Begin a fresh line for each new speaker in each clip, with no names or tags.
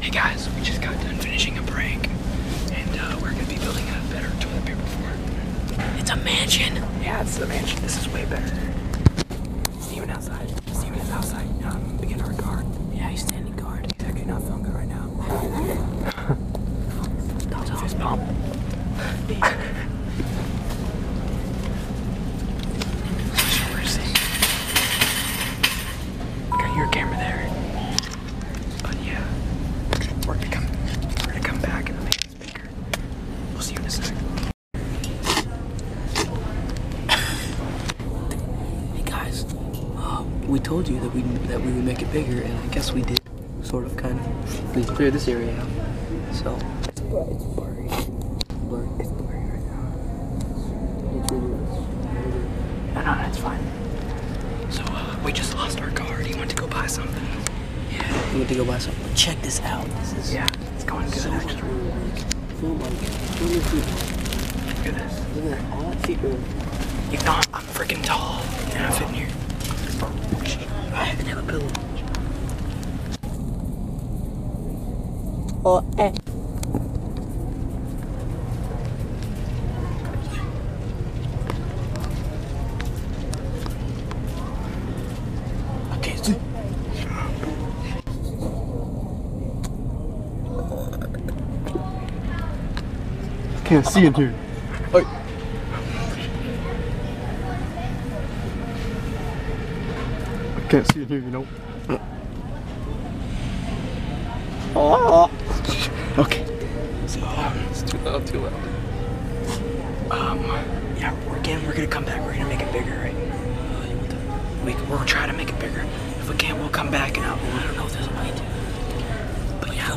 Hey guys, we just got done finishing a prank, and uh, we're gonna be building a better toilet paper fort. It's a mansion. Yeah, it's the mansion. This is way better. Steven outside. Steven is outside. Um, begin our guard. Yeah, he's standing guard. He's actually not feeling good right now. Don't fist bump. Got your camera there. But yeah, we're gonna come, we're gonna come back and make this bigger. We'll see you in a sec.
Hey guys, uh, we told you that we that we would make it bigger, and I guess we did, sort of, kind of. We cleared this area out, so it's blurry. It's blurry. Blurry. It's blurry right now. It's really
No, no, that's fine. So uh, we just lost our card. He went to go buy something.
We went to go buy something. But check this out. This is
Yeah, it's going good
so much room. Feel like, feel your feet.
Look at this.
Look at that. All that feet room.
You know, I'm freaking tall. And I fit in here.
I even have a pillow. Oh, eh. Okay, see.
Can't see in here. Oi. I can't see in here, you know.
Oh.
Okay. So, it's too loud, too loud. Um, yeah, we're again, we're gonna come back. We're gonna make it bigger, right? We, we'll try to make it bigger. If we can't, we'll come back and I'll, I don't know if there's a way to. But yeah,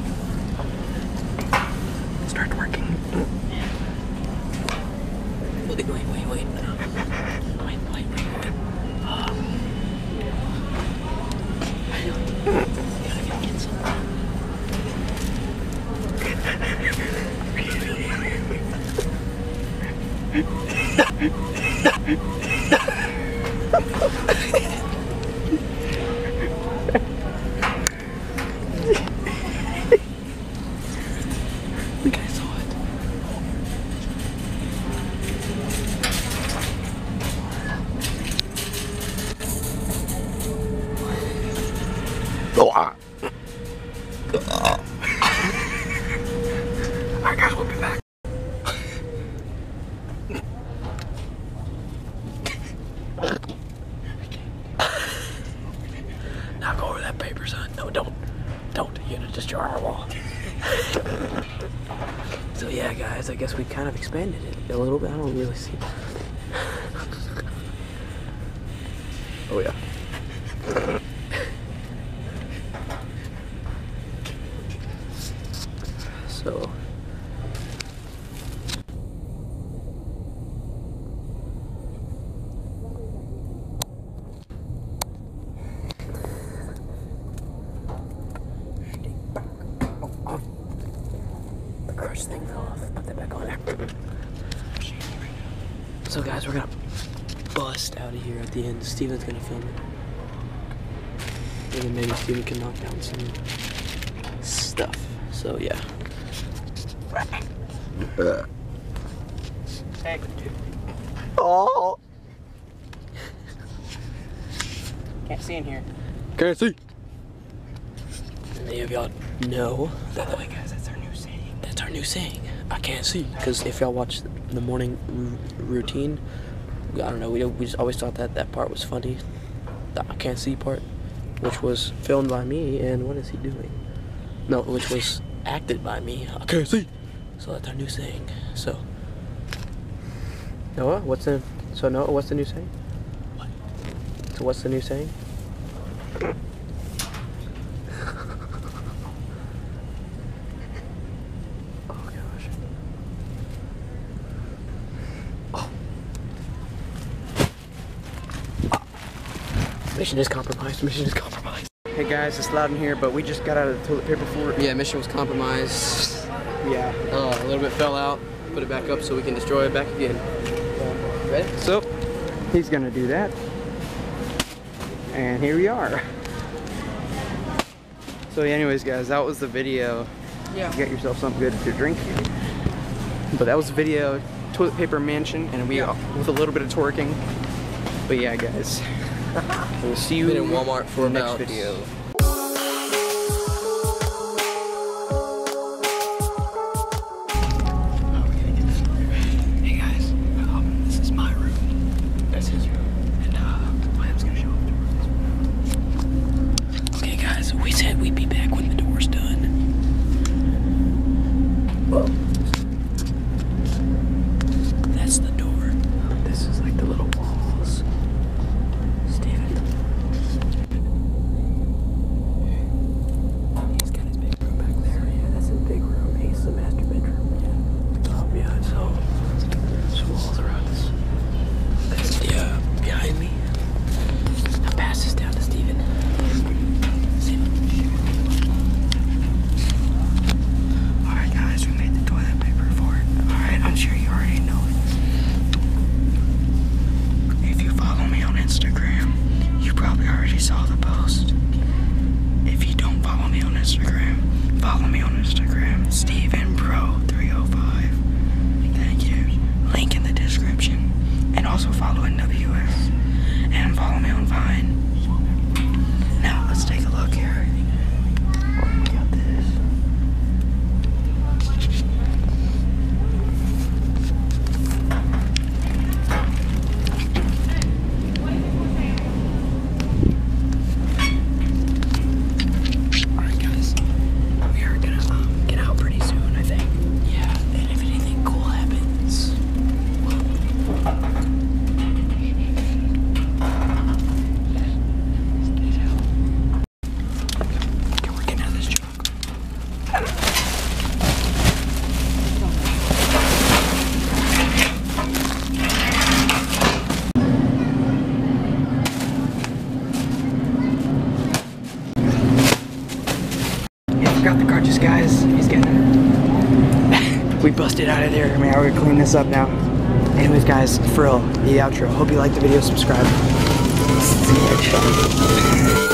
Alright guys, we'll be back. now go over that paper, son. No, don't. Don't. You're gonna destroy our wall.
So yeah, guys, I guess we kind of expanded it a little bit. I don't really see.
Oh yeah.
So. The crush thing fell off. Put that back on there. So guys, we're gonna bust out of here at the end. Steven's gonna film it. And then maybe Steven can knock down some stuff. So yeah.
Hey.
Oh.
Can't see in here.
Can't see.
Any of y'all know
By the way, guys, that's our new saying.
that's our new saying. I can't see because if y'all watch the morning routine, I don't know. We we just always thought that that part was funny, the I can't see part, which was filmed by me. And what is he doing? No, which was acted by me. I can't see. So that's our new saying. So Noah, what's the so Noah, what's the new saying?
What?
So what's the new saying? oh gosh. Mission is compromised. Mission is compromised.
Hey guys, it's loud in here, but we just got out of the toilet paper fort.
Yeah, mission was compromised.
Yeah.
Uh, a little bit fell out. Put it back up so we can destroy it back again. Ready?
So, he's gonna do that. And here we are. So anyways guys, that was the video.
Yeah.
Get yourself something good to drink. But that was the video, toilet paper mansion, and we
Yeah.
with a little bit of twerking. But yeah guys, we'll see you
Been in Walmart for
in the next video. Hey guys, um, this is my room. That's his room. And uh, Lamb's gonna show up to Okay guys, we said we'd be back when the door's done. That's guys. He's getting we busted out of there. Man, we're gonna clean this up now. Anyways, guys, frill, the outro. Hope you liked the video. Subscribe. See you next time.